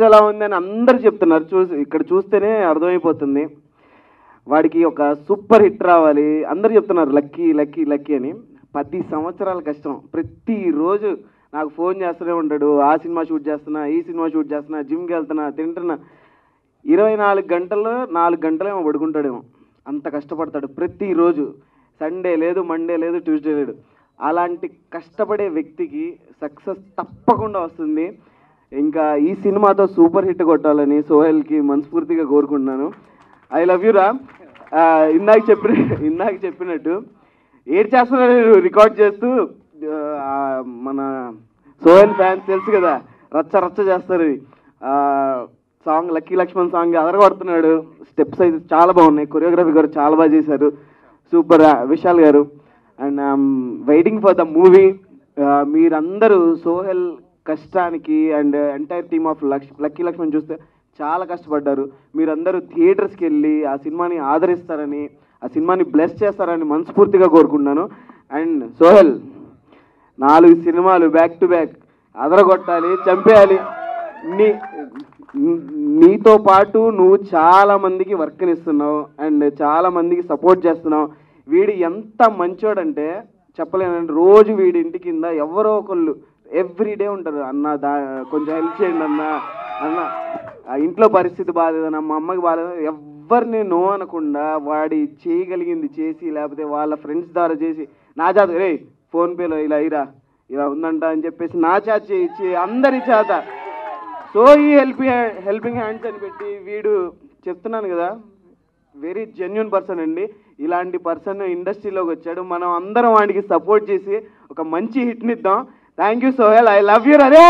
ఎలా ఉందని అందరు చెప్తున్నారు. చూసి ఇక్కడ చూస్తేనే అర్థమైపోతుంది. వాడికి ఒక సూపర్ హిట్ రావాలి. అందరు చెప్తున్నారు లక్కీ లక్కీ లక్కీ అని. పది సంవత్సరాల కష్టం. ప్రతిరోజు నాకు ఫోన్ చేస్తూనే ఉంటాడు. ఆ సినిమా షూట్ చేస్తున్నా ఈ సినిమా షూట్ చేస్తున్నా జిమ్కి వెళ్తున్నా తింటున్నా. ఇరవై నాలుగు గంటల్లో నాలుగు గంటలేమో పడుకుంటాడేమో. అంత కష్టపడతాడు. ప్రతిరోజు. సండే లేదు మండే లేదు ట్యూస్డే లేదు. అలాంటి కష్టపడే వ్యక్తికి సక్సెస్ తప్పకుండా వస్తుంది. ఇంకా ఈ సినిమాతో సూపర్ హిట్ కొట్టాలని సోహెల్కి మనస్ఫూర్తిగా కోరుకుంటున్నాను. ఐ లవ్ యూ రా. ఇందాక చెప్పిన ఇందాక చెప్పినట్టు ఏడ్ చేస్తున్నారు రికార్డ్ చేస్తూ మన సోహెల్ ఫ్యాన్స్ తెలుసు కదా రచ్చ రచ్చ చేస్తారు సాంగ్ లక్కీ లక్ష్మణ్ సాంగ్ అదరగొడుతున్నాడు స్టెప్స్ అయితే చాలా బాగున్నాయి. కొరియోగ్రఫీ గారు చాలా బాగా చేశారు. Super Vishal garu. And waiting for the movie మీరందరూ సోహెల్ కష్టానికి and entire team of Laksh Lucky Lakshman చూస్తే చాలా కష్టపడ్డారు. మీరందరూ థియేటర్స్కి వెళ్ళి ఆ సినిమాని ఆదరిస్తారని ఆ సినిమాని బ్లెస్ చేస్తారని మనస్ఫూర్తిగా కోరుకుంటున్నాను. అండ్ సోహెల్ నాలుగు సినిమాలు బ్యాక్ టు బ్యాక్ అదరగొట్టాలి చంపేయాలి. నీ నీతో పాటు నువ్వు చాలా మందికి వర్క్నిస్తున్నావు అండ్ చాలా మందికి సపోర్ట్ చేస్తున్నావు. వీడు ఎంత మంచోడంటే చెప్పలేనండి. రోజు వీడి ఇంటి కింద ఎవరో ఒకళ్ళు ఎవ్రీ డే ఉంటారు అన్న దా కొంచెం హెల్ప్ చేయండి అన్న అన్న. ఆ ఇంట్లో పరిస్థితి బాగాలేదన్న మా అమ్మకి బాగాలేదు ఎవరిని నో అనకుండా వాడి చేయగలిగింది చేసి లేకపోతే వాళ్ళ ఫ్రెండ్స్ ద్వారా చేసి నా చేత రే ఫోన్పేలో ఇలా ఇరా ఇలా ఉందంట అని చెప్పేసి నా చేత చేయించి అందరి చేత. సో ఈ హెల్పింగ్ హెల్పింగ్ హ్యాండ్స్ అని పెట్టి వీడు చెప్తున్నాను కదా వెరీ జెన్యున్ పర్సన్ అండి. ఇలాంటి పర్సన్ ఇండస్ట్రీలోకి వచ్చాడు. మనం అందరం వాడికి సపోర్ట్ చేసి ఒక మంచి హిట్ని ఇద్దాం thank you Sohel I love you అరే